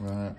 Right.